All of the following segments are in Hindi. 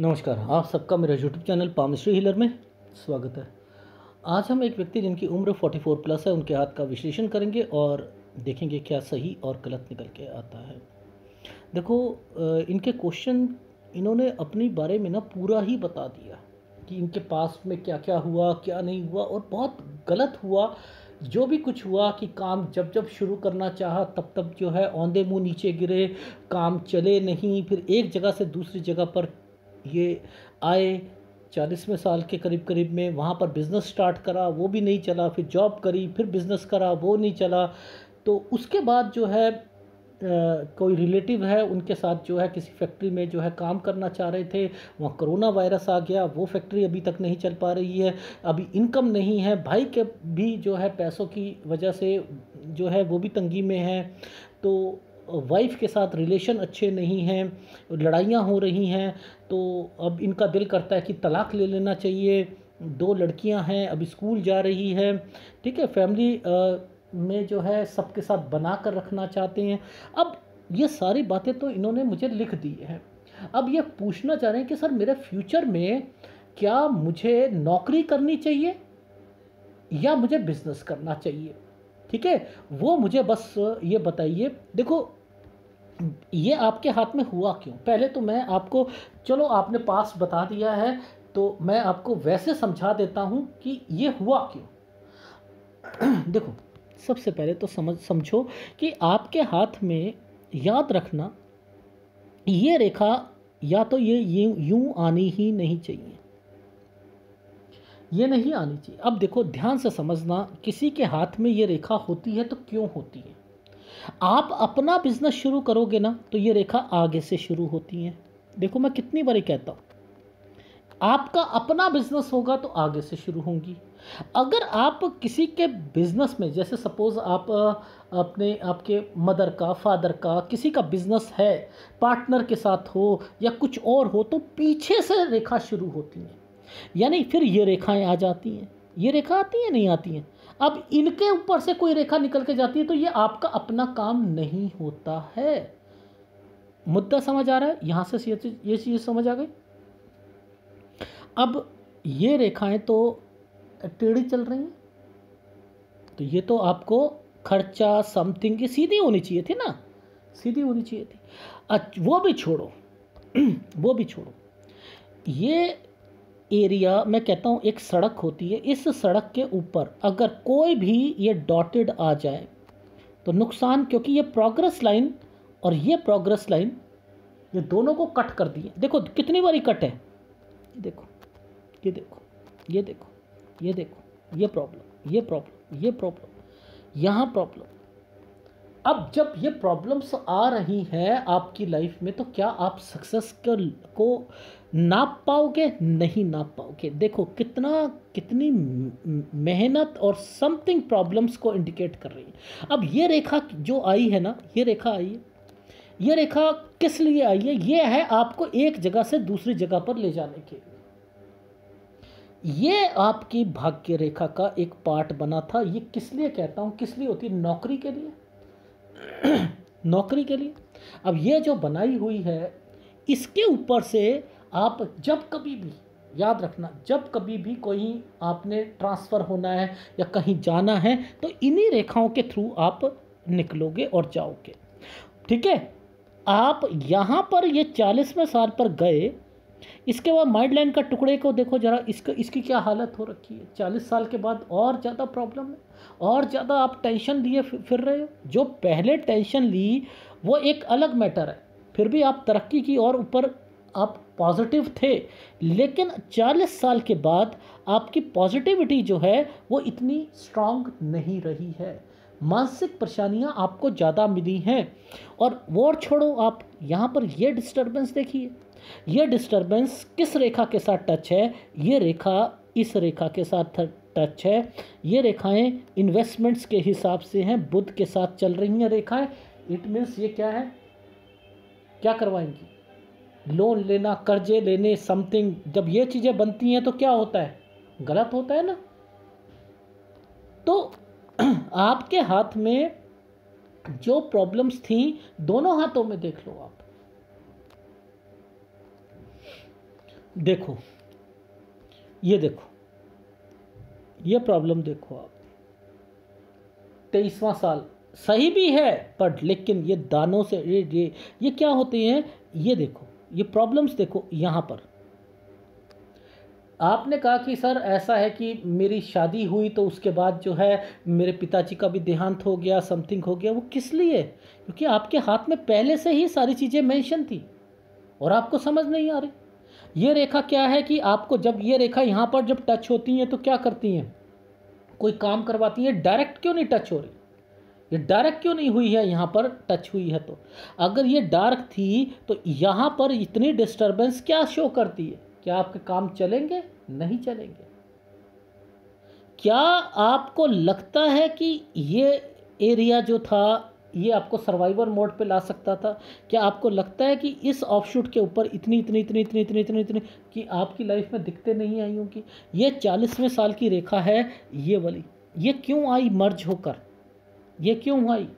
नमस्कार, आप सबका मेरा यूट्यूब चैनल पामिस्ट्री हिलर में स्वागत है। आज हम एक व्यक्ति जिनकी उम्र 44 प्लस है, उनके हाथ का विश्लेषण करेंगे और देखेंगे क्या सही और गलत निकल के आता है। देखो इनके क्वेश्चन इन्होंने अपनी बारे में ना पूरा ही बता दिया कि इनके पास में क्या क्या हुआ, क्या नहीं हुआ और बहुत गलत हुआ। जो भी कुछ हुआ कि काम जब जब शुरू करना चाहा, तब तब जो है औंधे मुँह नीचे गिरे, काम चले नहीं, फिर एक जगह से दूसरी जगह पर ये आए चालीसवें साल के करीब करीब में वहाँ पर बिज़नेस स्टार्ट करा वो भी नहीं चला फिर जॉब करी फिर बिज़नेस करा वो नहीं चला। तो उसके बाद जो है अ, कोई रिलेटिव है उनके साथ जो है किसी फैक्ट्री में जो है काम करना चाह रहे थे वहाँ कोरोना वायरस आ गया वो फैक्ट्री अभी तक नहीं चल पा रही है अभी इनकम नहीं है भाई के भी जो है पैसों की वजह से जो है वो भी तंगी में है। तो वाइफ के साथ रिलेशन अच्छे नहीं हैं, लड़ाइयाँ हो रही हैं तो अब इनका दिल करता है कि तलाक ले लेना चाहिए। दो लड़कियाँ हैं अब स्कूल जा रही है। ठीक है फैमिली में जो है सबके साथ बना कर रखना चाहते हैं। अब ये सारी बातें तो इन्होंने मुझे लिख दी हैं। अब ये पूछना चाह रहे हैं कि सर मेरे फ्यूचर में क्या मुझे नौकरी करनी चाहिए या मुझे बिज़नेस करना चाहिए? ठीक है? वो मुझे बस ये बताइए, देखो, ये आपके हाथ में हुआ क्यों? पहले तो मैं आपको, चलो आपने पास बता दिया है तो मैं आपको वैसे समझा देता हूँ कि ये हुआ क्यों। देखो, सबसे पहले तो समझ, समझो कि आपके हाथ में याद रखना, ये रेखा या तो ये यूँ यूँ आनी ही नहीं चाहिए। ये नहीं आनी चाहिए। अब देखो, ध्यान से समझना, किसी के हाथ में ये रेखा होती है तो क्यों होती है? आप अपना बिज़नेस शुरू करोगे ना तो ये रेखा आगे से शुरू होती है। देखो, मैं कितनी बारी कहता हूँ, आपका अपना बिज़नेस होगा तो आगे से शुरू होंगी। अगर आप किसी के बिज़नेस में, जैसे सपोज़ आप अपने, आपके मदर का फादर का किसी का बिज़नेस है पार्टनर के साथ हो या कुछ और हो तो पीछे से रेखा शुरू होती है। यानी फिर ये रेखाएँ आ जाती हैं। ये रेखा आती है, नहीं आती हैं? अब इनके ऊपर से कोई रेखा निकल के जाती है तो ये आपका अपना काम नहीं होता है। मुद्दा समझ आ रहा है? यहाँ से ये चीज़ समझ आ गई? अब ये रेखाएँ तो टेढ़ी चल रही हैं। तो ये तो आपको खर्चा समथिंग की सीधी होनी चाहिए थी ना? सीधी होनी चाहिए थी। अच्छा वो भी छोड़ो। वो भी छोड़ो। ये एरिया मैं कहता हूँ एक सड़क होती है, इस सड़क के ऊपर अगर कोई भी ये डॉटेड आ जाए तो नुकसान क्योंकि ये प्रोग्रेस लाइन और ये प्रोग्रेस लाइन ये दोनों को कट कर दिए। देखो, कितनी बारी कट है? ये देखो ये देखो ये देखो ये देखो, ये प्रॉब्लम ये प्रॉब्लम ये प्रॉब्लम यहाँ प्रॉब्लम अब जब ये प्रॉब्लम्स आ रही हैं आपकी लाइफ में तो क्या आप सक्सेस को नाप पाओगे? नहीं नाप पाओगे। देखो, कितना, कितनी मेहनत और समथिंग प्रॉब्लम्स को इंडिकेट कर रही है। अब ये रेखा जो आई है ना, ये रेखा आई है। ये रेखा किस लिए आई है? ये है आपको एक जगह से दूसरी जगह पर ले जाने के लिए। ये आपकी भाग्य रेखा का एक पार्ट बना था। ये किस लिए कहता हूँ? किस लिए होती है? नौकरी के लिए। नौकरी के लिए। अब ये जो बनाई हुई है, इसके ऊपर से आप जब कभी भी, याद रखना, जब कभी भी कोई आपने ट्रांसफ़र होना है या कहीं जाना है तो इन्हीं रेखाओं के थ्रू आप निकलोगे और जाओगे। ठीक है? आप यहाँ पर ये चालीसवें साल पर गए इसके बाद माइंड लाइन का टुकड़े को देखो जरा, इसका, इसकी क्या हालत हो रखी है? चालीस साल के बाद और ज़्यादा प्रॉब्लम है? और ज़्यादा आप टेंशन लिए फिर रहे हो? जो पहले टेंशन ली, वो एक अलग मैटर है। फिर भी आप तरक्की की और ऊपर, आप पॉजिटिव थे। लेकिन 40 साल के बाद आपकी पॉजिटिविटी जो है, वो इतनी स्ट्रांग नहीं रही है। मानसिक परेशानियाँ आपको ज़्यादा मिली हैं। और वो छोड़ो, आप यहाँ पर ये डिस्टरबेंस देखिए। ये डिस्टरबेंस किस रेखा के साथ टच है? ये रेखा इस रेखा के साथ टच है। ये रेखाएँ इन्वेस्टमेंट्स के हिसाब से हैं, बुद्ध के साथ चल रही हैं रेखाएँ। इट मीन्स ये क्या है? क्या करवाएँगी लोन लेना, कर्जे लेने समथिंग जब ये चीज़ें बनती हैं तो क्या होता है? गलत होता है ना? तो आपके हाथ में जो प्रॉब्लम्स थी, दोनों हाथों में देख लो आप। देखो, ये देखो, ये प्रॉब्लम देखो आप। तेईसवां साल, सही भी है पर लेकिन ये दानों से, ये ये क्या होते हैं? ये देखो, ये प्रॉब्लम्स देखो यहाँ पर। आपने कहा कि सर ऐसा है कि मेरी शादी हुई तो उसके बाद जो है मेरे पिताजी का भी देहांत हो गया समथिंग हो गया, वो किस लिए? क्योंकि आपके हाथ में पहले से ही सारी चीज़ें मेंशन थी और आपको समझ नहीं आ रही। ये रेखा क्या है कि आपको जब ये रेखा यहाँ पर जब टच होती हैं तो क्या करती हैं? कोई काम करवाती हैं डायरेक्ट क्यों नहीं टच हो रही? ये डार्क क्यों नहीं हुई है? यहाँ पर टच हुई है तो। अगर ये डार्क थी तो यहाँ पर इतनी डिस्टरबेंस क्या शो करती है? क्या आपके काम चलेंगे? नहीं चलेंगे। क्या आपको लगता है कि ये एरिया जो था, ये आपको सर्वाइवर मोड पे ला सकता था? क्या आपको लगता है कि इस ऑफशूट के ऊपर इतनी इतनी इतनी इतनी इतनी इतनी इतनी, कि आपकी लाइफ में दिखते नहीं आई होंगी? ये चालीसवें साल की रेखा है, ये वाली। ये क्यों आई मर्ज होकर? ये क्यों आई?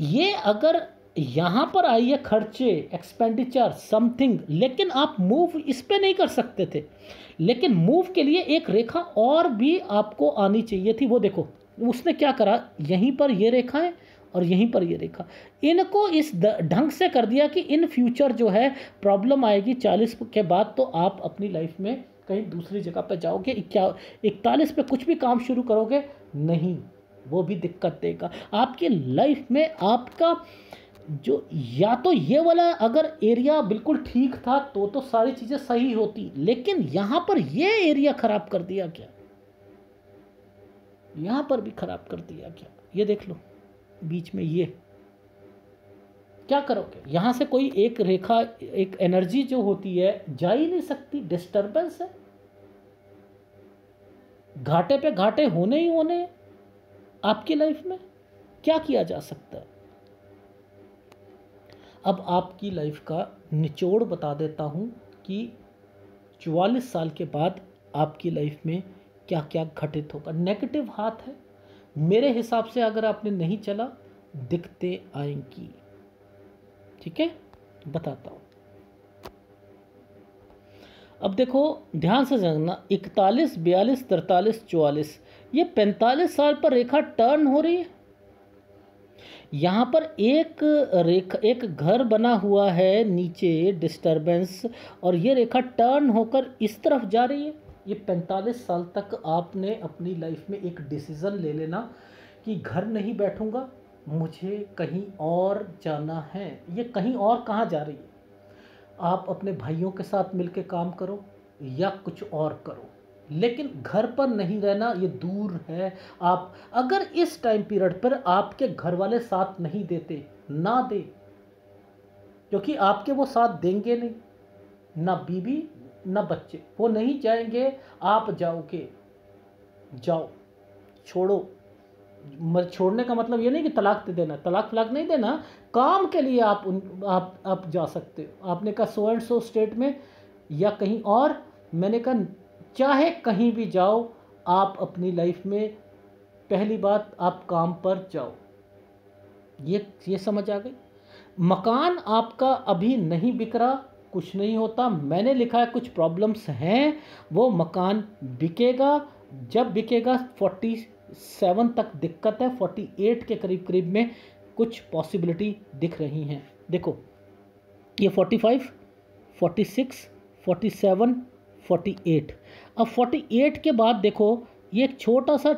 ये अगर यहाँ पर आई है खर्चे एक्सपेंडिचर समथिंग लेकिन आप मूव इस पर नहीं कर सकते थे। लेकिन मूव के लिए एक रेखा और भी आपको आनी चाहिए थी। वो देखो, उसने क्या करा? यहीं पर ये रेखा है और यहीं पर ये रेखा। इनको इस ढंग से कर दिया कि इन फ्यूचर जो है प्रॉब्लम आएगी चालीस के बाद तो आप अपनी लाइफ में कहीं दूसरी जगह पर जाओगे। इक्या, इकतालीस पे कुछ भी काम शुरू करोगे, नहीं, वो भी दिक्कत देगा। आपकी लाइफ में आपका जो, या तो ये वाला अगर एरिया बिल्कुल ठीक था तो तो सारी चीज़ें सही होती, लेकिन यहाँ पर ये एरिया ख़राब कर दिया क्या? यहाँ पर भी ख़राब कर दिया क्या? ये देख लो, बीच में ये। क्या करोगे? यहाँ से कोई एक रेखा, एक एनर्जी जो होती है, जा ही नहीं सकती डिस्टर्बेंस है। घाटे पे घाटे होने ही होने आपकी लाइफ में। क्या किया जा सकता है? अब आपकी लाइफ का निचोड़ बता देता हूँ कि चवालीस साल के बाद आपकी लाइफ में क्या क्या घटित होगा। नेगेटिव हाथ है। मेरे हिसाब से अगर आपने नहीं चला दिखते आएँगी। ठीक है? बताता हूँ। अब देखो, ध्यान से जानना इकतालीस, बयालीस, तरतालीस, चौवालीस, ये पैंतालीस साल पर रेखा टर्न हो रही है। यहाँ पर एक रेखा, एक घर बना हुआ है नीचे डिस्टरबेंस और ये रेखा टर्न होकर इस तरफ़ जा रही है। ये पैंतालीस साल तक आपने अपनी लाइफ में एक डिसीज़न ले लेना कि घर नहीं बैठूँगा, मुझे कहीं और जाना है। ये कहीं और कहाँ जा रही है? आप अपने भाइयों के साथ मिलकर काम करो या कुछ और करो। लेकिन घर पर नहीं रहना ये दूर है। आप अगर इस टाइम पीरियड पर आपके घर वाले साथ नहीं देते, ना दे, क्योंकि आपके वो साथ देंगे नहीं, ना बीबी ना बच्चे, वो नहीं जाएँगे आप जाओगे, जाओ, छोड़ो। छोड़ने का मतलब ये नहीं कि तलाक दे देना, तलाक फलाक नहीं देना, काम के लिए आप उन, आप आप जा सकते हो। आपने कहा सो एंड सो स्टेट में, या कहीं और, मैंने कहा चाहे कहीं भी जाओ, आप अपनी लाइफ में पहली बात आप काम पर जाओ। ये ये समझ आ गई? मकान आपका अभी नहीं बिक रहा कुछ नहीं होता, मैंने लिखा है कुछ प्रॉब्लम्स हैं, वो मकान बिकेगा, जब बिकेगा फोर्टी सेवन तक दिक्कत है फोर्टी एट के करीब करीब में कुछ पॉसिबिलिटी दिख रही हैं। देखो, ये forty five forty six forty seven forty eight अब फोर्टी एट के बाद देखो, ये एक छोटा सा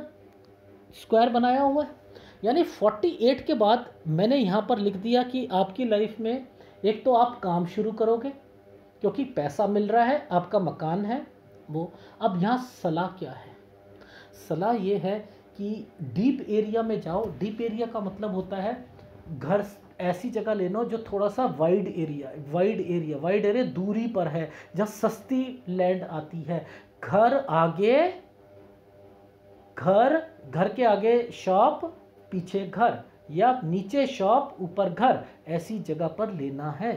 स्क्वायर बनाया हुआ है। यानी फोर्टी एट के बाद मैंने यहाँ पर लिख दिया कि आपकी लाइफ में एक तो आप काम शुरू करोगे, क्योंकि पैसा मिल रहा है, आपका मकान है, वो। अब यहाँ सलाह क्या है? सलाह ये है कि डीप एरिया में जाओ। डीप एरिया का मतलब होता है घर ऐसी जगह लेना जो थोड़ा सा wide area wide area wide area दूरी पर है, जहाँ सस्ती लैंड आती है। घर आगे, घर घर के आगे शॉप पीछे घर, या नीचे शॉप ऊपर घर, ऐसी जगह पर लेना है।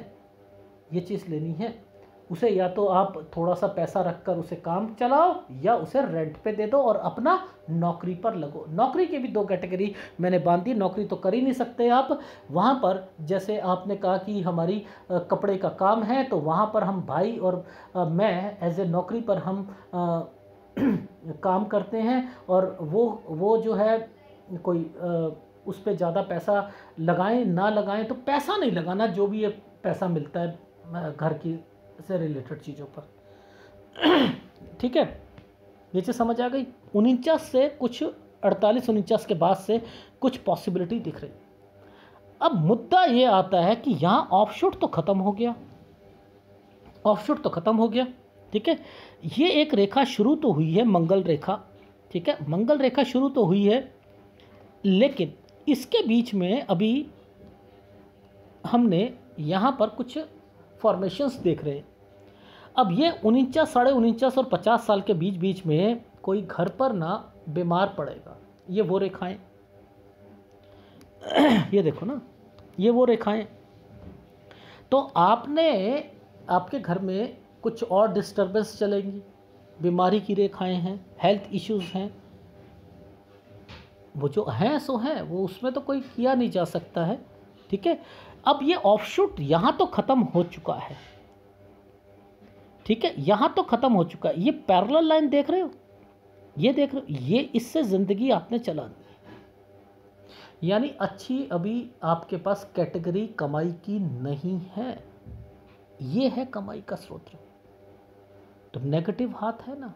ये चीज़ लेनी है। उसे या तो आप थोड़ा सा पैसा रखकर उसे काम चलाओ या उसे रेंट पे दे दो और अपना नौकरी पर लगो। नौकरी की भी दो कैटेगरी मैंने बाँध दी, नौकरी तो कर ही नहीं सकते आप। वहाँ पर जैसे आपने कहा कि हमारी कपड़े का काम है तो वहाँ पर हम भाई और मैं एज ए नौकरी पर हम काम करते हैं और वो वो जो है कोई उस पर ज़्यादा पैसा लगाएँ, ना लगाएँ तो पैसा नहीं लगाना, जो भी ये पैसा मिलता है घर की से रिलेटेड चीज़ों पर। ठीक है? ये चीज़ समझ आ गई? उनचास से कुछ, अड़तालीस उनचास के बाद से कुछ पॉसिबिलिटी दिख रही। अब मुद्दा ये आता है कि यहाँ ऑफशूट तो ख़त्म हो गया। ऑफशूट तो ख़त्म हो गया। ठीक है? ये एक रेखा शुरू तो हुई है, मंगल रेखा। ठीक है? मंगल रेखा शुरू तो हुई है, लेकिन इसके बीच में अभी हमने यहाँ पर कुछ फॉर्मेशंस देख रहे हैं। अब ये उनचास साढ़े उनचास और पचास साल के बीच बीच में कोई घर पर ना बीमार पड़ेगा। ये वो रेखाएँ। ये देखो ना, ये वो रेखाएँ। तो आपने, आपके घर में कुछ और डिस्टरबेंस चलेंगी। बीमारी की रेखाएँ हैं हेल्थ इश्यूज़ हैं। वो जो हैं, सो हैं। वो उसमें तो कोई किया नहीं जा सकता है, ठीक है? अब ये ऑफशूट यहाँ तो ख़त्म हो चुका है। ठीक है? यहाँ तो ख़त्म हो चुका है। ये पैरल लाइन देख रहे हो? ये देख रहे हो? ये इससे ज़िंदगी आपने चला दी। यानी अच्छी अभी आपके पास कैटेगरी कमाई की नहीं है। ये है कमाई का स्रोत। तो नेगेटिव हाथ है ना?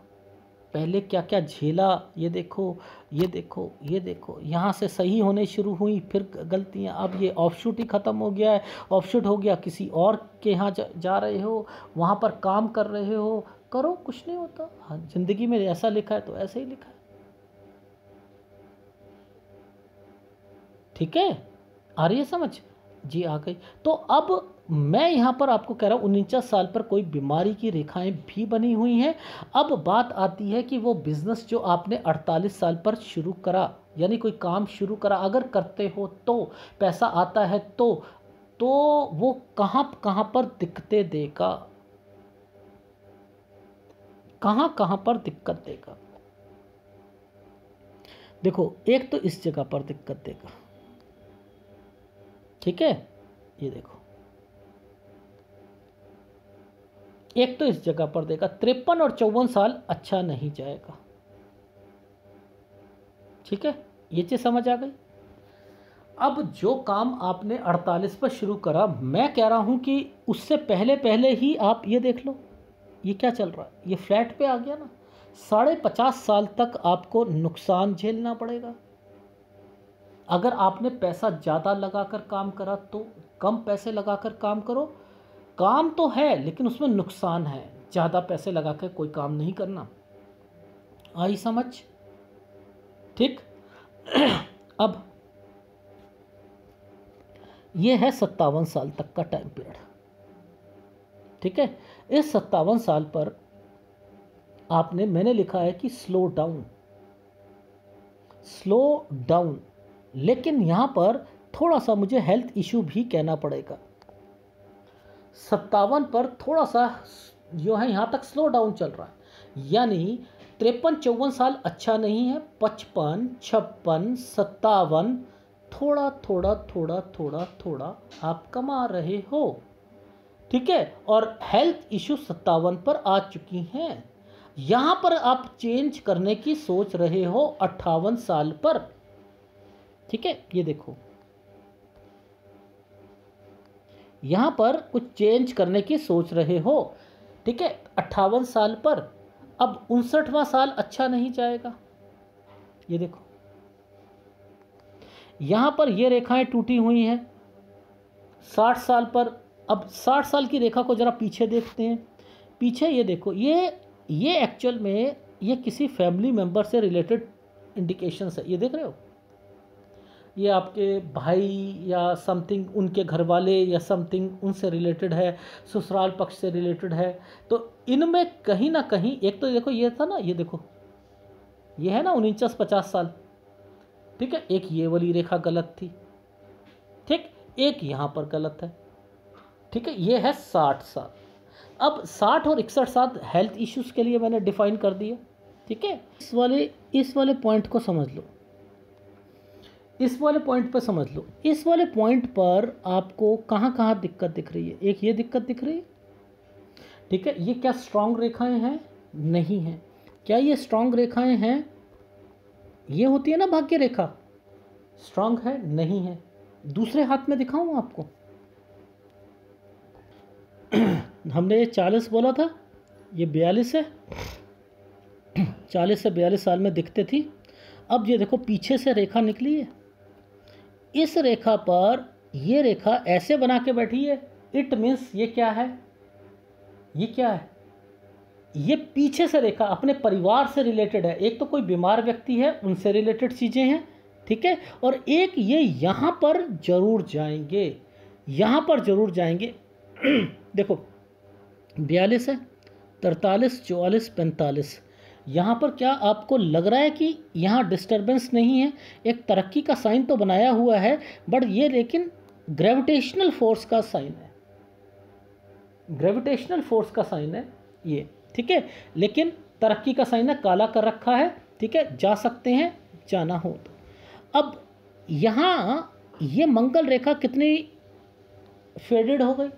पहले क्या क्या झेला? ये देखो ये देखो ये देखो। यहाँ से सही होने शुरू हुई फिर गलतियाँ। अब ये ऑफशूट ही ख़त्म हो गया है। ऑफशूट हो गया। किसी और के यहाँ जा, जा रहे हो वहाँ पर काम कर रहे हो। करो कुछ नहीं होता। हाँ ज़िंदगी में ऐसा लिखा है तो ऐसे ही लिखा है। ठीक है? आ रही है समझ? जी आ गई। तो अब मैं यहाँ पर आपको कह रहा हूँ, उनचास साल पर कोई बीमारी की रेखाएँ भी बनी हुई हैं। अब बात आती है कि वो बिज़नेस जो आपने 48 साल पर शुरू करा, यानी कोई काम शुरू करा, अगर करते हो तो पैसा आता है तो तो वो कहाँ कहाँ पर दिक्कतें देगा? कहाँ कहाँ पर दिक्कत देगा? देखो, एक तो इस जगह पर दिक्कत देगा। ठीक है? ये देखो। एक तो इस जगह पर देगा तिरपन और चौवन साल अच्छा नहीं जाएगा। ठीक है? ये चीज़ समझ आ गई? अब जो काम आपने 48 पर शुरू करा, मैं कह रहा हूँ कि उससे पहले पहले ही आप ये देख लो। ये क्या चल रहा है? ये फ्लैट पे आ गया ना? साढ़े पचास साल तक आपको नुकसान झेलना पड़ेगा। अगर आपने पैसा ज़्यादा लगाकर काम करा तो कम पैसे लगाकर काम करो काम तो है, लेकिन उसमें नुकसान है। ज़्यादा पैसे लगा कर कोई काम नहीं करना। आई समझ? ठीक? अब ये है सत्तावन साल तक का टाइम पीरियड ठीक है? इस सत्तावन साल पर आपने, मैंने लिखा है कि स्लो डाउन स्लो डाउन लेकिन यहाँ पर थोड़ा सा मुझे हेल्थ इशू भी कहना पड़ेगा। सत्तावन पर थोड़ा सा जो है यहाँ तक स्लो डाउन चल रहा है। यानी तिरपन, चौवन साल अच्छा नहीं है, पचपन, छप्पन, सत्तावन, थोड़ा थोड़ा थोड़ा थोड़ा थोड़ा आप कमा रहे हो। ठीक है? और हेल्थ इश्यू सत्तावन पर आ चुकी हैं। यहाँ पर आप चेंज करने की सोच रहे हो अट्ठावन साल पर। ठीक है? ये देखो। यहाँ पर कुछ चेंज करने की सोच रहे हो। ठीक है, अट्ठावन साल पर, अब उनसठवा साल अच्छा नहीं जाएगा। ये देखो। यहाँ पर ये रेखाएँ टूटी हुई हैं। साठ साल पर, अब साठ साल की रेखा को ज़रा पीछे देखते हैं। पीछे ये देखो, ये ये एक्चुअल में ये किसी फैमिली मेंबर से रिलेटेड इंडिकेशंस है। ये देख रहे हो? ये आपके भाई या समथिंग उनके घर वाले या समथिंग उनसे रिलेटेड है, ससुराल पक्ष से रिलेटेड है तो इनमें कहीं ना कहीं, एक तो देखो ये था ना, ये देखो, ये है ना उनचास पचास साल, ठीक है, एक ये वाली रेखा गलत थी, ठीक, एक यहाँ पर गलत है, ठीक है, ये है साठ साल। अब साठ और इकसठ साल हेल्थ इश्यूज़ के लिए मैंने डिफाइन कर दिया ठीक है, इस वाले इस वाले पॉइंट को समझ लो। इस वाले पॉइंट पर समझ लो। इस वाले पॉइंट पर आपको कहाँ कहाँ दिक्कत दिख रही है? एक ये दिक्कत दिख रही है? ठीक है, ये क्या स्ट्रांग रेखाएँ हैं? नहीं हैं। क्या ये स्ट्रांग रेखाएँ हैं? ये होती है ना भाग्य रेखा। स्ट्रांग है, नहीं है। दूसरे हाथ में दिखाऊँ आपको? हमने ये चालीस बोला था, ये बयालीस है। चालीस से बयालीस साल में दिखते थी। अब ये देखो, पीछे से रेखा निकली है। इस रेखा पर ये रेखा ऐसे बना के बैठी है। इट मीन्स ये क्या है? ये क्या है? ये पीछे से रेखा अपने परिवार से रिलेटेड है। एक तो कोई बीमार व्यक्ति है, उनसे रिलेटेड चीज़ें हैं, ठीक है? और एक ये यहाँ पर ज़रूर जाएँगे। यहाँ पर ज़रूर जाएँगे। देखो, बयालीस है, तरतालीस, चौवालीस, पैंतालीस। यहाँ पर क्या आपको लग रहा है कि यहाँ डिस्टरबेंस नहीं है? एक तरक्की का साइन तो बनाया हुआ है बट ये लेकिन ग्रेविटेशनल फोर्स का साइन है। ग्रेविटेशनल फोर्स का साइन है ये, ठीक है? लेकिन तरक्की का साइन है, काला कर रखा है, ठीक है? जा सकते हैं, जाना हो तो। अब यहाँ ये मंगल रेखा कितनी फेडेड हो गई?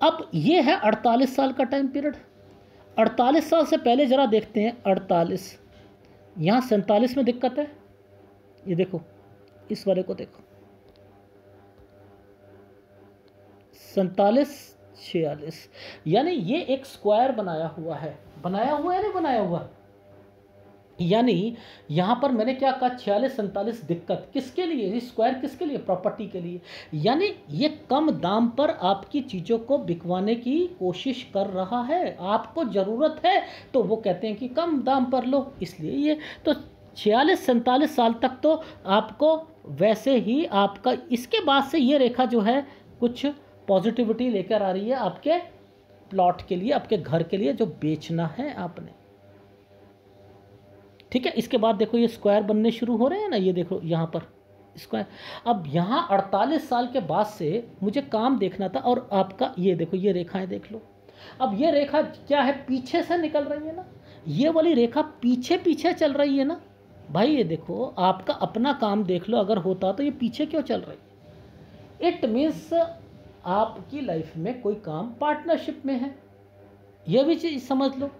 अब ये है अड़तालीस साल का टाइम पीरियड अड़तालीस साल से पहले ज़रा देखते हैं, अड़तालीस। यहाँ सैंतालीस में दिक्कत है? ये देखो, इस वाले को देखो। सैतालीस, छियालीस। यानी ये एक स्क्वायर बनाया हुआ है। बनाया हुआ है नहीं बनाया हुआ? यानी यहाँ पर मैंने क्या कहा? छियालीस सैंतालीस दिक्कत। किसके लिए? स्क्वायर किसके लिए? प्रॉपर्टी के लिए। यानी ये कम दाम पर आपकी चीज़ों को बिकवाने की कोशिश कर रहा है। आपको ज़रूरत है तो वो कहते हैं कि कम दाम पर लो। इसलिए ये तो छियालीस सैंतालीस साल तक तो आपको वैसे ही आपका, इसके बाद से ये रेखा जो है, कुछ पॉजिटिविटी लेकर आ रही है आपके प्लॉट के लिए, आपके घर के लिए जो बेचना है आपने। ठीक है, इसके बाद देखो ये स्क्वायर बनने शुरू हो रहे हैं ना, ये देखो यहाँ पर स्क्वायर अब यहाँ अड़तालीस साल के बाद से मुझे काम देखना था और आपका, ये देखो, ये रेखाएँ देख लो। अब ये रेखा क्या है, पीछे से निकल रही है ना? ये वाली रेखा पीछे पीछे चल रही है ना? भाई ये देखो, आपका अपना काम देख लो, अगर होता तो ये पीछे क्यों चल रही? है इट मीन्स आपकी लाइफ में कोई काम पार्टनरशिप में है। यह भी चीज़ समझ लो।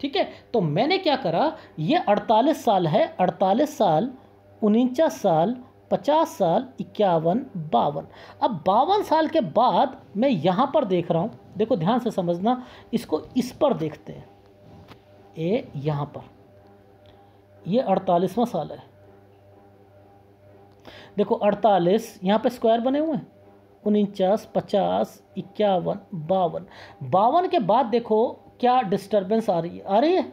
ठीक है? तो मैंने क्या करा, ये अड़तालीस साल है, अड़तालीस साल, उनचास साल, पचास साल, इक्यावन, बावन। अब बावन साल के बाद मैं यहाँ पर देख रहा हूँ, देखो ध्यान से समझना, इसको इस पर देखते हैं। ए, यहाँ पर। ये अड़तालीसवां साल है। देखो अड़तालीस, यहाँ पे स्क्वायर बने हुए हैं। उनचास, पचास, इक्यावन, बावन। बावन के बाद देखो क्या डिस्टरबेंस आ रही है? आ रही है?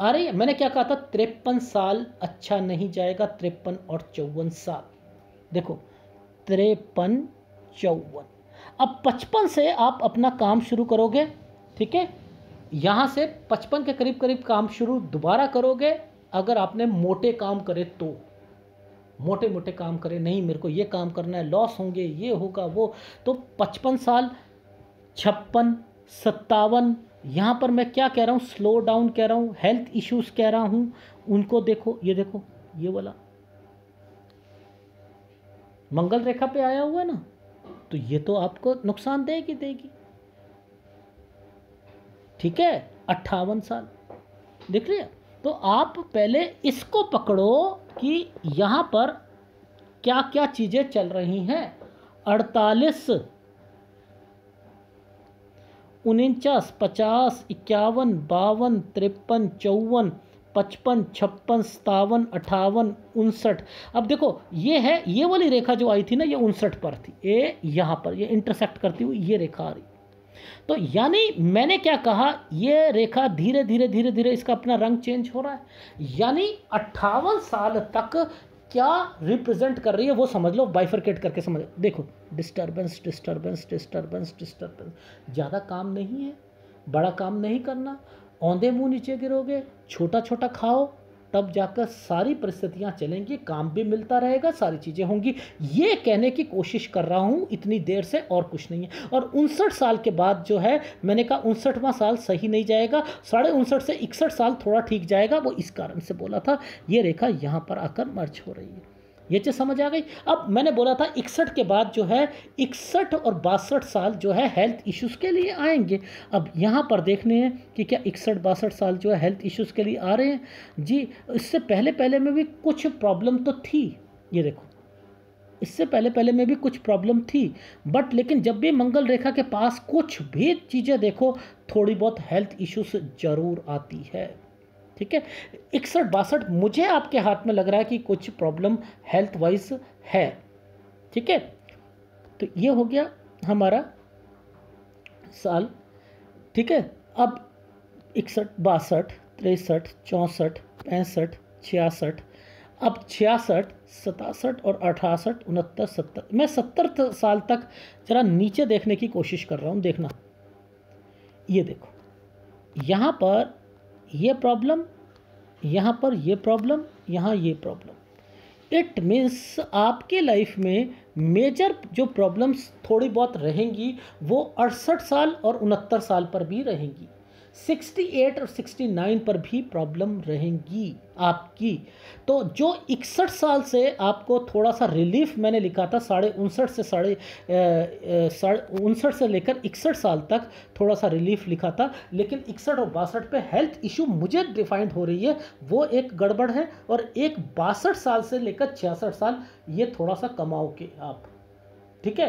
आ रही है? मैंने क्या कहा था? तिरपन साल अच्छा नहीं जाएगा, तिरपन और चौवन साल। देखो, तिरपन, चौवन। अब पचपन से आप अपना काम शुरू करोगे, ठीक है? यहाँ से पचपन के करीब करीब काम शुरू दोबारा करोगे, अगर आपने मोटे काम करे तो। मोटे मोटे काम करे, नहीं, मेरे को ये काम करना है लॉस होंगे, ये होगा, वो। तो पचपन साल, छप्पन सत्तावन। यहाँ पर मैं क्या कह रहा हूँ? स्लो डाउन कह रहा हूँ। हेल्थ इश्यूज़ कह रहा हूँ। उनको देखो, ये देखो, ये वाला। मंगल रेखा पे आया हुआ है ना? तो ये तो आपको नुकसान देगी देगी। ठीक है? अट्ठावन साल। देख लिया तो आप पहले इसको पकड़ो कि यहाँ पर क्या क्या चीज़ें चल रही हैं। अड़तालीस उनचास, पचास, इक्यावन, बावन, तिरपन, चौवन, पचपन, छप्पन सतावन अठावन, उनसठ। अब देखो, ये है, ये वाली रेखा जो आई थी ना, ये उनसठ पर थी। ये यहाँ पर, ये इंटरसेक्ट करती हुई ये रेखा आ रही। तो यानी मैंने क्या कहा, ये रेखा धीरे धीरे धीरे धीरे इसका अपना रंग चेंज हो रहा है। यानी अट्ठावन साल तक क्या रिप्रेजेंट कर रही है, वो समझ लो बाइफरकेट करके समझ लो। देखो डिस्टर्बेंस डिस्टर्बेंस डिस्टर्बेंस डिस्टर्बेंस ज़्यादा काम नहीं है, बड़ा काम नहीं करना। औंधे मुँह नीचे गिरोगे छोटा छोटा खाओ तब जाकर सारी परिस्थितियाँ चलेंगी, काम भी मिलता रहेगा, सारी चीज़ें होंगी। ये कहने की कोशिश कर रहा हूँ, इतनी देर से और कुछ नहीं है। और उनसठ साल के बाद जो है, मैंने कहा उनसठवां साल सही नहीं जाएगा, साढ़े उनसठ से इकसठ साल थोड़ा ठीक जाएगा, वो इस कारण से बोला था, ये रेखा यहाँ पर आकर मर्ज हो रही है। ये चीज़ समझ आ गई। अब मैंने बोला था इकसठ के बाद जो है, इकसठ और बासठ साल जो है हेल्थ इश्यूज़ के लिए आएँगे। अब यहाँ पर देखने हैं कि क्या इकसठ, बासठ साल जो है हेल्थ इश्यूज़ के लिए आ रहे हैं? जी, इससे पहले पहले में भी कुछ प्रॉब्लम तो थी। ये देखो, इससे पहले पहले में भी कुछ प्रॉब्लम थी। बट लेकिन जब भी मंगल रेखा के पास कुछ भी चीज़ें देखो, थोड़ी बहुत हेल्थ इश्यूज़ ज़रूर आती है। ठीक है? इकसठ बासठ मुझे आपके हाथ में लग रहा है कि कुछ प्रॉब्लम हेल्थ वाइज है। ठीक है? तो ये हो गया हमारा साल। ठीक है? अब इकसठ बासठ, तिरसठ, चौंसठ, पैंसठ, छियासठ, अब छियासठ, सतासठ और अठासठ, उनहत्तर, सत्तर। मैं सत्तर साल तक ज़रा नीचे देखने की कोशिश कर रहा हूँ, देखना। ये देखो, यहाँ पर ये प्रॉब्लम यहाँ पर ये प्रॉब्लम यहाँ ये प्रॉब्लम इट मीन्स आपके लाइफ में मेजर जो प्रॉब्लम्स थोड़ी बहुत रहेंगी, वो अड़सठ साल और उनहत्तर साल पर भी रहेंगी. 68 और 69 पर भी प्रॉब्लम रहेंगी आपकी। तो जो इकसठ साल से आपको थोड़ा सा रिलीफ मैंने लिखा था, साढ़े उनसठ से साढ़े साढ़े उनसठ से लेकर इकसठ साल तक थोड़ा सा रिलीफ लिखा था, लेकिन इकसठ और बासठ पे हेल्थ इशू मुझे डिफाइंड हो रही है, वो एक गड़बड़ है, और एक बासठ साल से लेकर छियासठ साल ये थोड़ा सा कमाओगे आप। ठीक है?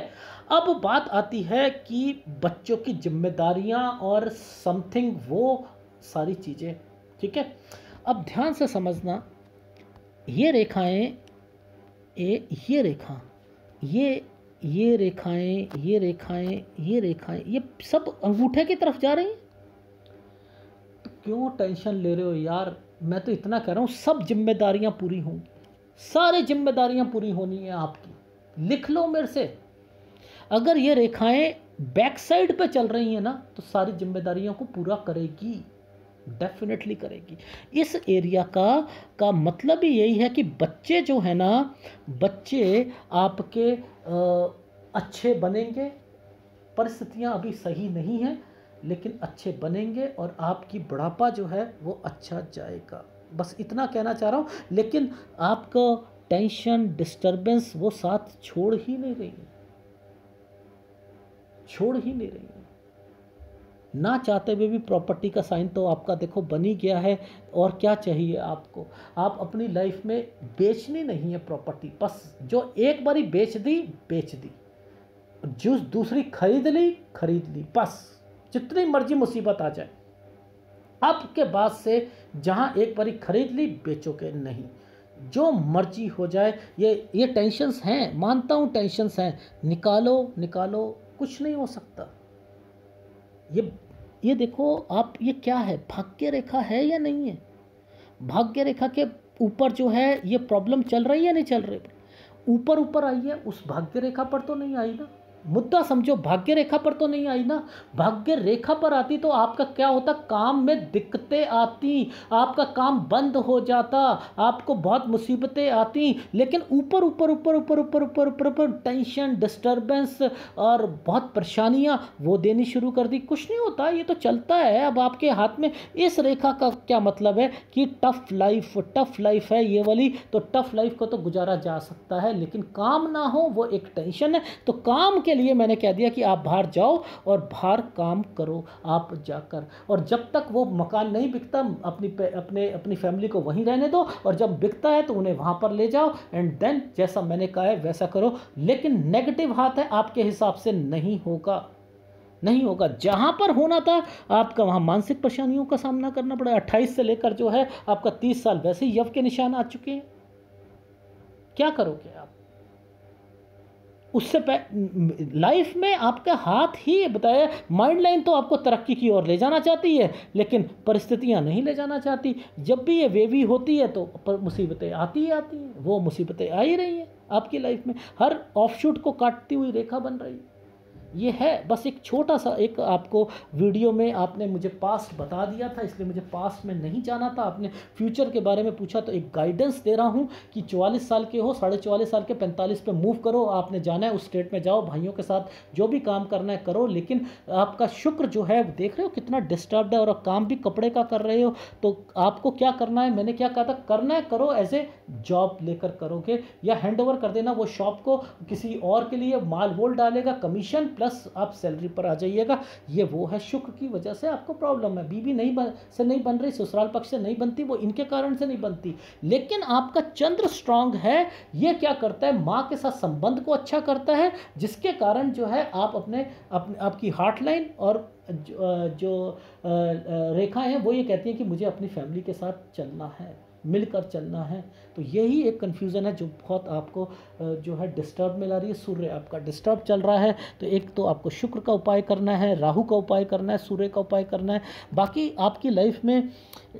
अब बात आती है कि बच्चों की जिम्मेदारियाँ और समथिंग वो सारी चीज़ें, ठीक है? अब ध्यान से समझना, ये रेखाएँ ये ये रेखा, ये ये रेखाएँ ये रेखाएँ ये रेखाएँ, ये सब अंगूठे की तरफ़ जा रही हैं? क्यों टेंशन ले रहे हो यार? मैं तो इतना कह रहा हूँ, सब जिम्मेदारियाँ पूरी होंगी सारी जिम्मेदारियाँ पूरी होनी है आपकी। लिख लो मेरे से। अगर ये रेखाएँ बैक साइड पे चल रही हैं ना तो सारी जिम्मेदारियों को पूरा करेगी डेफिनेटली करेगी। इस एरिया का का मतलब ही यही है कि बच्चे जो है ना बच्चे आपके आ, अच्छे बनेंगे परिस्थितियाँ अभी सही नहीं हैं लेकिन अच्छे बनेंगे और आपकी बुढ़ापा जो है वो अच्छा जाएगा। बस इतना कहना चाह रहा हूँ लेकिन आपका टेंशन, डिस्टरबेंस, वो साथ छोड़ ही नहीं रही है। छोड़ ही नहीं रही है। ना चाहते हुए भी प्रॉपर्टी का साइन तो आपका देखो बन ही गया है, और क्या चाहिए आपको? आप अपनी लाइफ में बेचनी नहीं है प्रॉपर्टी बस जो एक बारी बेच दी बेच दी। जो दूसरी खरीद ली खरीद ली, बस। जितनी मर्ज़ी मुसीबत आ जाए। अब के बाद से जहाँ एक बारी खरीद ली, बेचोगे नहीं। जो मर्ज़ी हो जाए, ये ये टेंशन्स हैं, मानता हूँ टेंशन्स हैं, निकालो निकालो, कुछ नहीं हो सकता। ये ये देखो, आप, ये क्या है, भाग्य रेखा है या नहीं है? भाग्य रेखा के ऊपर जो है, ये प्रॉब्लम चल रही है या नहीं चल रही? ऊपर ऊपर आई है उस भाग्य रेखा पर तो नहीं आई ना। मुद्दा समझो, भाग्य रेखा पर तो नहीं आई ना। भाग्य रेखा पर आती तो आपका क्या होता? काम में दिक्कतें आती, आपका काम बंद हो जाता, आपको बहुत मुसीबतें आती। लेकिन ऊपर ऊपर ऊपर ऊपर ऊपर ऊपर ऊपर ऊपर टेंशन डिस्टर्बेंस और बहुत परेशानियाँ वो देनी शुरू कर दी। कुछ नहीं होता, ये तो चलता है। अब आपके हाथ में इस रेखा का क्या मतलब है कि टफ लाइफ टफ लाइफ है ये वाली। तो टफ लाइफ को तो गुजारा जा सकता है, लेकिन काम ना हो, वो एक टेंशन है। तो काम के लिए मैंने कह दिया कि आप बाहर जाओ और बाहर काम करो, आप जाकर। और जब तक वो मकान नहीं बिकता, अपनी अपने, अपनी फैमिली को वहीं रहने दो और जब बिकता है तो उन्हें वहाँ पर ले जाओ एंड देन जैसा मैंने कहा है वैसा करो। लेकिन नेगेटिव हाथ है आपके हिसाब से नहीं होगा। नहीं होगा। जहाँ पर होना था, आपका वहाँ मानसिक परेशानियों का सामना करना पड़ा। अट्ठाईस से लेकर जो है, आपका तीस साल वैसे ही यव के निशान आ चुके हैं। क्या करोगे आप? उससे लाइफ में आपका हाथ ही, बताया माइंड लाइन तो आपको तरक्की की ओर ले जाना चाहती है, लेकिन परिस्थितियाँ नहीं ले जाना चाहती। जब भी ये वेवी होती है तो मुसीबतें आती ही आती हैं, वो मुसीबतें आ ही रही हैं आपकी लाइफ में। हर ऑफ़ शूट को काटती हुई रेखा बन रही है। ये है, बस एक छोटा सा, एक आपको वीडियो में आपने मुझे पास्ट बता दिया था, इसलिए मुझे पास्ट में नहीं जाना था। आपने फ्यूचर के बारे में पूछा तो एक गाइडेंस दे रहा हूँ कि चवालीस साल के हो, साढ़े चवालीस साल के पैंतालीस पे मूव करो, आपने जाना है, उस स्टेट में जाओ, भाइयों के साथ जो भी काम करना है करो, लेकिन आपका शुक्र जो है देख रहे हो कितना डिस्टर्ब है और काम भी कपड़े का कर रहे हो तो आपको क्या करना है? मैंने क्या कहा था? करना है, करो एज ए जॉब लेकर करोगे, या हैंड ओवर कर देना वो शॉप को, किसी और के लिए, माल वोल डालेगा कमीशन प्लस आप सैलरी पर आ जाइएगा। ये वो है शुक्र की वजह से आपको प्रॉब्लम है। बीबी नहीं बन से नहीं बन रही ससुराल पक्ष से नहीं बनती वो इनके कारण से नहीं बनती। लेकिन आपका चंद्र स्ट्रांग है ये क्या करता है? माँ के साथ संबंध को अच्छा करता है जिसके कारण जो है आप अपने अपने आपकी हार्ट लाइन और जो, जो रेखाएँ हैं वो ये कहती हैं कि मुझे अपनी फैमिली के साथ चलना है। मिलकर चलना है। तो यही एक कन्फ्यूज़न है जो बहुत आपको जो है डिस्टर्ब मिला रही है। सूर्य आपका डिस्टर्ब चल रहा है। तो एक तो आपको शुक्र का उपाय करना है, राहु का उपाय करना है, सूर्य का उपाय करना है। बाकी आपकी लाइफ में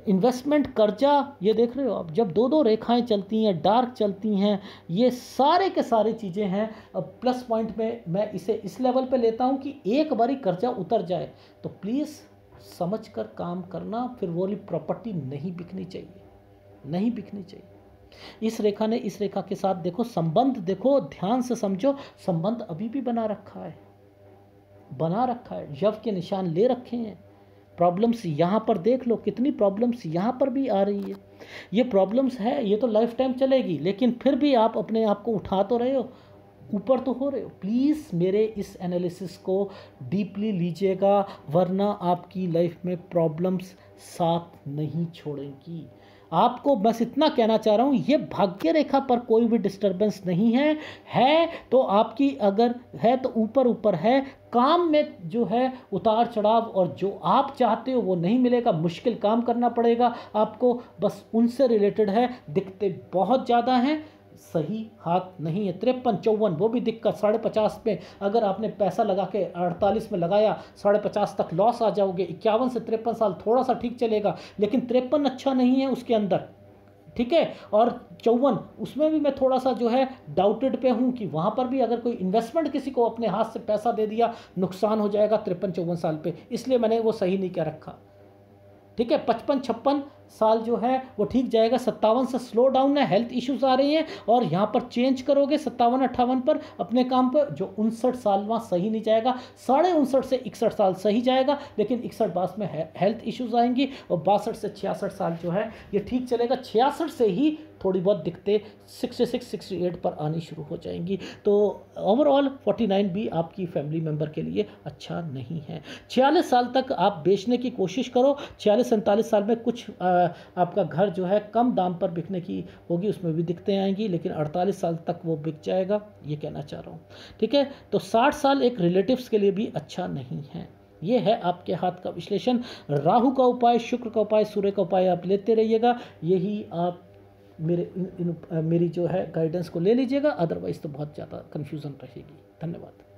इन्वेस्टमेंट कर्जा, ये देख रहे हो आप, जब दो दो रेखाएँ चलती हैं डार्क चलती हैं, ये सारे के सारे चीज़ें हैं। अब प्लस पॉइंट में मैं इसे इस लेवल पे लेता हूँ कि एक बारी कर्जा उतर जाए तो प्लीज़ समझ कर काम करना, फिर वो प्रॉपर्टी नहीं बिकनी चाहिए। नहीं बिकनी चाहिए। इस रेखा ने इस रेखा के साथ देखो, संबंध देखो, ध्यान से समझो, संबंध अभी भी बना रखा है। बना रखा है, यव के निशान ले रखे हैं। प्रॉब्लम्स यहाँ पर देख लो, कितनी प्रॉब्लम्स यहाँ पर भी आ रही है। ये प्रॉब्लम्स है, ये तो लाइफ टाइम चलेगी, लेकिन फिर भी आप अपने आप को उठा तो रहे हो, ऊपर तो हो रहे हो। प्लीज़ मेरे इस एनालिसिस को डीपली लीजिएगा, वरना आपकी लाइफ में प्रॉब्लम्स साथ नहीं छोड़ेंगी। आपको बस इतना कहना चाह रहा हूँ, ये भाग्य रेखा पर कोई भी डिस्टर्बेंस नहीं है। है तो आपकी अगर है तो ऊपर ऊपर है। काम में जो है उतार चढ़ाव और जो आप चाहते हो वो नहीं मिलेगा। मुश्किल काम करना पड़ेगा। आपको बस उनसे रिलेटेड है। दिक्कतें बहुत ज़्यादा हैं। सही हाथ नहीं है। तिरपन चौवन, वो भी दिक्कत। साढ़े पचास पे अगर आपने पैसा लगा के अड़तालीस में लगाया, साढ़े पचास तक लॉस आ जाओगे। इक्यावन से तिरपन साल थोड़ा सा ठीक चलेगा, लेकिन तिरपन अच्छा नहीं है उसके अंदर। ठीक है? और चौवन, उसमें भी मैं थोड़ा सा जो है डाउटेड पे हूँ कि वहाँ पर भी अगर कोई इन्वेस्टमेंट किसी को अपने हाथ से पैसा दे दिया, नुकसान हो जाएगा तिरपन चौवन साल पे। इसलिए मैंने वो सही नहीं क्या रखा। ठीक है? पचपन, छप्पन साल जो है, वो ठीक जाएगा। सत्तावन से स्लो डाउन है हेल्थ इश्यूज़ आ रही हैं और यहाँ पर चेंज करोगे, सत्तावन, अट्ठावन पर अपने काम पर, जो उनसठ साल वहाँ सही नहीं जाएगा। साढ़े उनसठ से इकसठ साल सही जाएगा, लेकिन इकसठ बास में हेल्थ इश्यूज़ आएँगी और बासठ से छियासठ साल जो है, ये ठीक चलेगा। छियासठ से ही थोड़ी बहुत दिक्कतें सिक्सटी सिक्स सिक्सटी एट पर आनी शुरू हो जाएँगी। तो ओवरऑल फोर्टी नाइन भी आपकी फैमिली मेंबर के लिए अच्छा नहीं है। छियालीस साल तक आप बेचने की कोशिश करो। छियालीस सैंतालीस साल में कुछ आ, आपका घर जो है कम दाम पर बिकने की होगी उसमें भी दिक्कतें आएँगी लेकिन अड़तालीस साल तक वो बिक जाएगा ये कहना चाह रहा हूँ। ठीक है? तो साठ साल एक रिलेटिव्स के लिए भी अच्छा नहीं है। ये है आपके हाथ का विश्लेषण। राहु का उपाय शुक्र का उपाय सूर्य का उपाय आप लेते रहिएगा। यही आप मेरे इन, इन, मेरी जो है गाइडेंस को ले लीजिएगा अदरवाइज़ तो बहुत ज़्यादा कन्फ्यूज़न रहेगी। धन्यवाद।